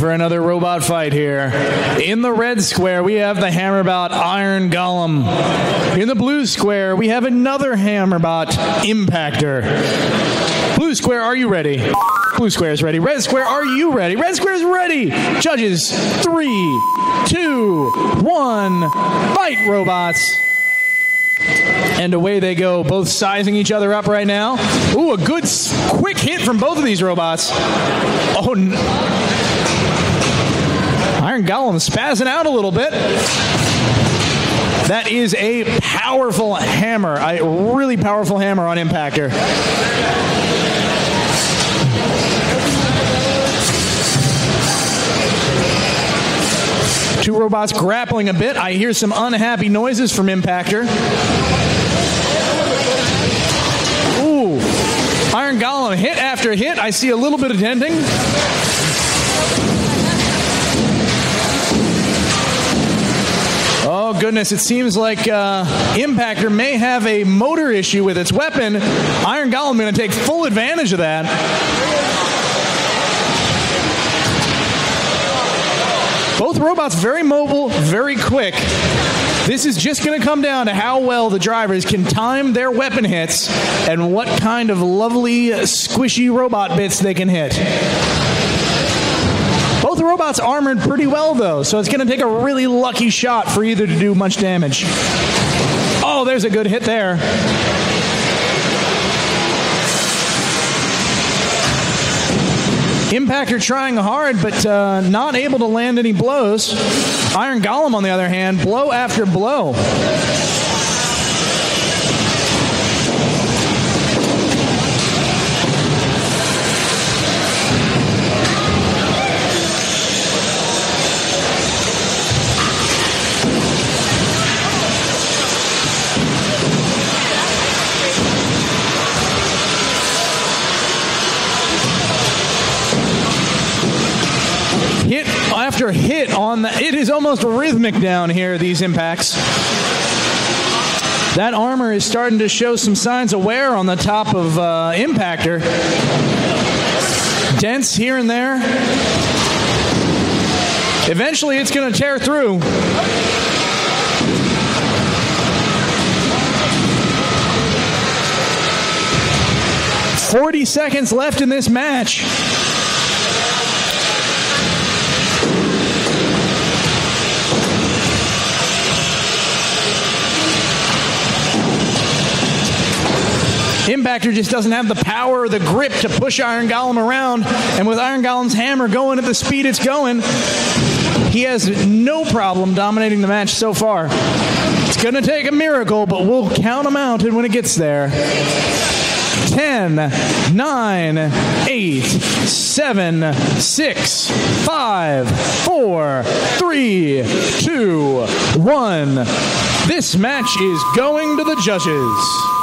robot fight here. In the red square, we have the Hammerbot Iron Golem. In the blue square, we have another Hammerbot Impactor. Blue square, are you ready? Blue square is ready. Red square, are you ready? Red square is ready. Judges, three, two, one, fight, robots. And away they go, both sizing each other up right now. Ooh, a good, quick hit from both of these robots. Oh, n- Iron Golem spazzing out a little bit. That is a powerful hammer, a really powerful hammer on Impactor. Two robots grappling a bit. I hear some unhappy noises from Impactor. Ooh. Iron Golem hit after hit. I see a little bit of denting. Oh, goodness. It seems like uh, Impactor may have a motor issue with its weapon. Iron Golem going to take full advantage of that. Both robots very mobile, very quick. This is just going to come down to how well the drivers can time their weapon hits and what kind of lovely, squishy robot bits they can hit. Both robots armored pretty well, though, so it's going to take a really lucky shot for either to do much damage. Oh, there's a good hit there. Impactor trying hard, but uh, not able to land any blows. Iron Golem, on the other hand, blow after blow. After hit on the. It is almost rhythmic down here, these impacts. That armor is starting to show some signs of wear on the top of uh, Impactor. Dents here and there. Eventually, it's going to tear through. Forty seconds left in this match. Impactor just doesn't have the power or the grip to push Iron Golem around. And with Iron Golem's hammer going at the speed it's going, he has no problem dominating the match so far. It's going to take a miracle, but we'll count him out when it gets there. 10, 9, 8, 7, 6, 5, 4, 3, 2, 1. This match is going to the judges.